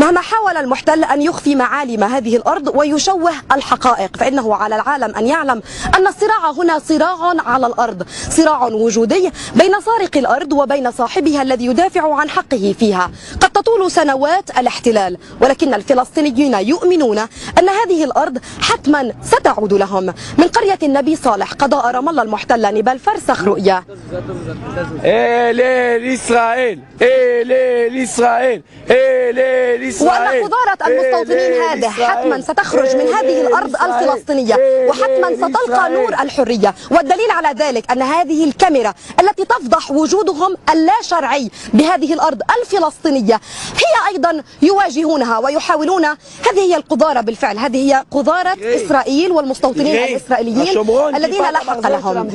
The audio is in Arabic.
مهما حاول المحتل أن يخفي معالم هذه الأرض ويشوه الحقائق فإنه على العالم أن يعلم أن الصراع هنا صراع على الأرض صراع وجودي بين سارق الأرض وبين صاحبها الذي يدافع عن حقه فيها. قد تطول سنوات الاحتلال ولكن الفلسطينيين يؤمنون أن هذه الأرض حتما ستعود لهم. من قرية النبي صالح قضاء رام الله المحتل نبال فرسخ رؤيا. إلى إسرائيل إسرائيل إلى إسرائيل وأن قدرة المستوطنين هذه حتما ستخرج من هذه الأرض الفلسطينية وحتما ستلقى نور الحرية. والدليل على ذلك أن هذه الكاميرا التي تفضح وجودهم اللا شرعي بهذه الأرض الفلسطينية هي أيضا يواجهونها ويحاولون. هذه هي القذارة بالفعل. هذه هي قذارة إسرائيل والمستوطنين الإسرائيليين الذين لا حق لهم.